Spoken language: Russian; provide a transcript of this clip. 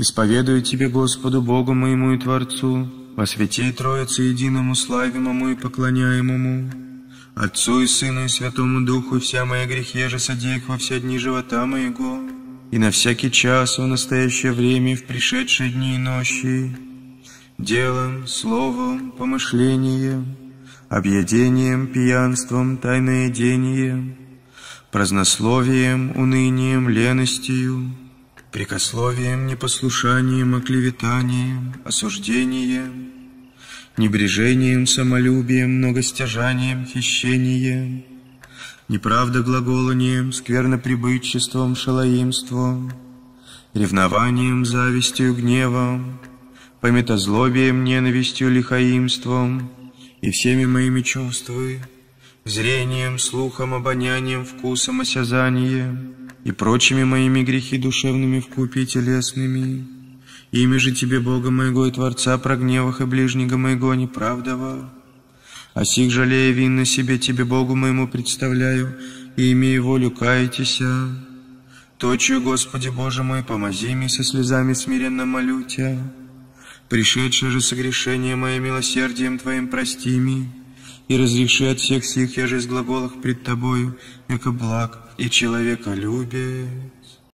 Исповедую Тебе, Господу, Богу моему и Творцу, во святе Троице единому, славимому и поклоняемому, Отцу и Сыну и Святому Духу, вся моя грехи же содеях во все дни живота моего, и на всякий час, в настоящее время, и в пришедшие дни и ночи, делом, словом, помышлением, объедением, пьянством, тайноедением, празднословием, унынием, леностью, прикословием, непослушанием, оклеветанием, осуждением, небрежением, самолюбием, многостяжанием, хищением, неправдоглаголанием, скверноприбытчеством, шалоимством, ревнованием, завистью, гневом, пометозлобием, ненавистью, лихаимством и всеми моими чувствами, зрением, слухом, обонянием, вкусом, осязанием и прочими моими грехи душевными вкупе и телесными. Ими же Тебе, Бога моего и Творца, прогневах и ближнего моего неправдова. А сих, жалея винно себе, Тебе, Богу моему, представляю, и имея волю каетеся. Точью, Господи Боже мой, помози мне со слезами смиренно молю Тебя. Пришедшее же согрешение мое милосердием Твоим прости ми, и разреши от всех сих, я же с глаголах пред Тобою, яко благ и человеколюбие.